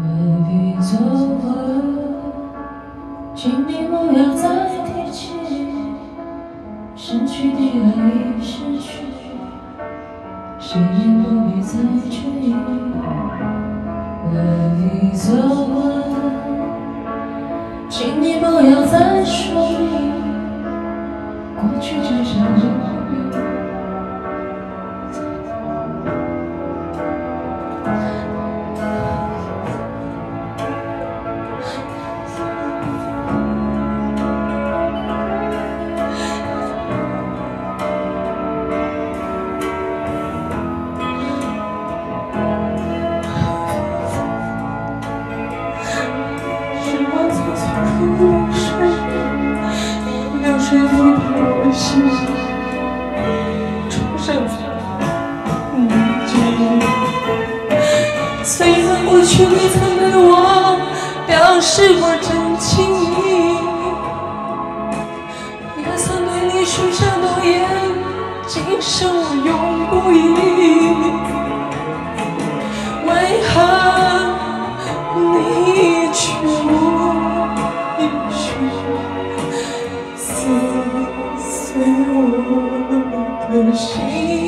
Love is over，请你不要再提起，失去你而已，失去谁也不必再追忆。Love is over，请你不要再说明过去，就像。流水，流水离开我的心，重生你记忆。虽然过去你曾对我表示过真情意，也曾对你许下诺言，今生我永不移。Christ.